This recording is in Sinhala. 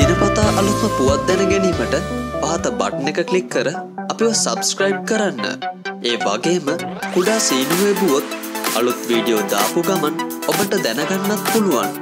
හැමදාමතා අලුත්ම පුවත් දැන ගැනීමට පහත බට්න එක කලික් කර අපිව සබස්ක්‍රයිබ් කරන්න. ඒ වගේම කුඩා සීනුවේ බුවොත් අලුත් වීඩියෝ දාපු ගමන් ඔබට දැනගන්නත් පුළුවන්.